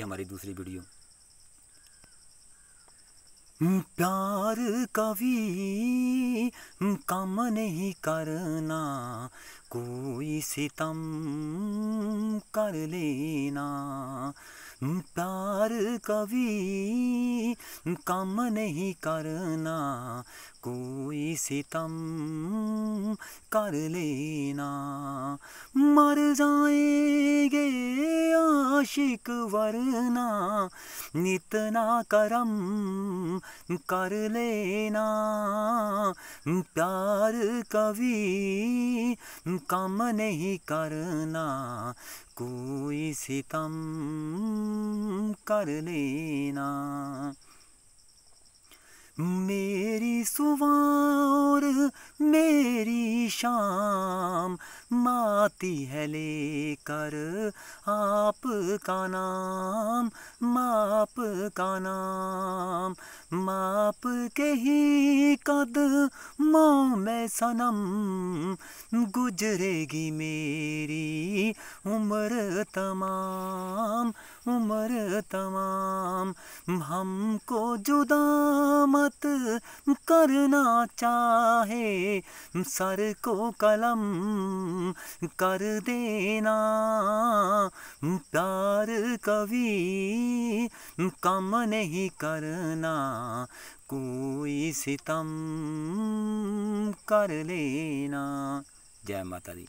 ये हमारी दूसरी वीडियो। प्यार कवि कम नहीं करना, कोई सितम कर लेना। प्यार कवि कम नहीं करना, कोई सितम कर लेना। मर जाएँगे आशिक वरना इतना करम कर लेना। प्यार कभी कम नहीं करना, कोई सितम कर लेना। मेरी सुवार मेरी शाम माती है लेकर आप का नाम माप का नाम, माप के ही कद मों में सनम गुजरेगी मेरी उम्र तमाम उम्र तमाम। हमको जुदा मत करना चाहे, सर को कलम कर देना। प्यार कवि कम नहीं करना, कोई सितम कर लेना। जय माता दी।